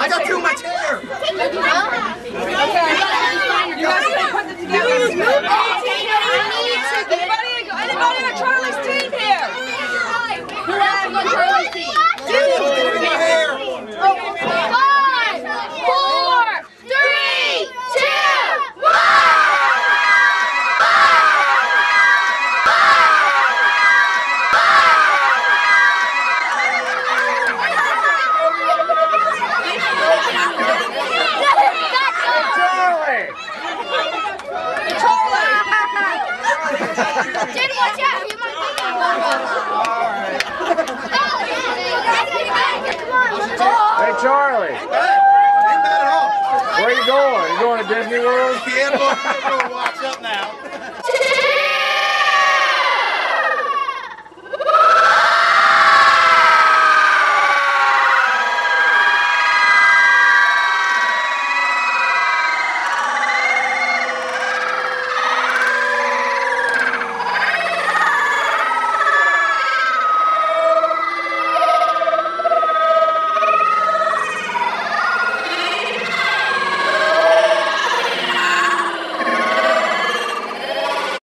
I got too much hair. Okay. You guys gonna put this together? Anybody, anybody on Charlie's team Jen, watch out. You might think Hey, Charlie! Ain't bad at all. Where are you going? You going to Disney World? Yeah, boy, watch up now.